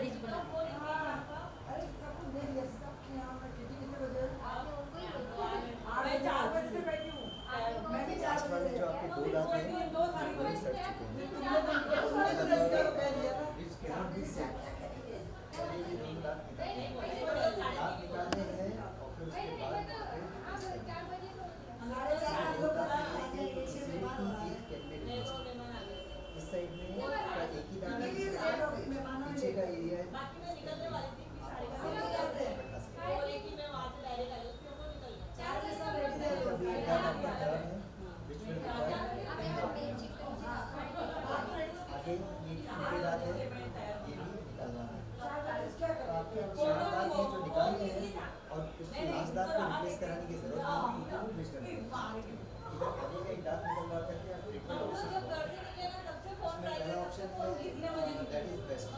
Bridge बना मैं चार बजे से बैठी हूँ। मैंने चार बजे जो आपके दो लाख हैं। वो सब चुके हैं। सही का एरिया है। बाकी मैं निकलने वाली थी साढ़े का सब निकलते हैं। बोले कि मैं वहाँ से डायरेक्ट आ लूँ तो निकल चार से सब बैठते हैं अभी खाना खा रहे हैं? बीच में अब यहाँ पे चिकन आगे नीचे जाते हैं? ये भी निकालना है। आपके शानदार जो निकाल रहे हैं और उसके राजदार को रिप्लेस कराने की ज़रूरत हाँ। नहीं है वो मिस्टर इधर आगे का एक दांत निकल रहा था कि आप देखो उसमें पहला ऑप्शन है। That is best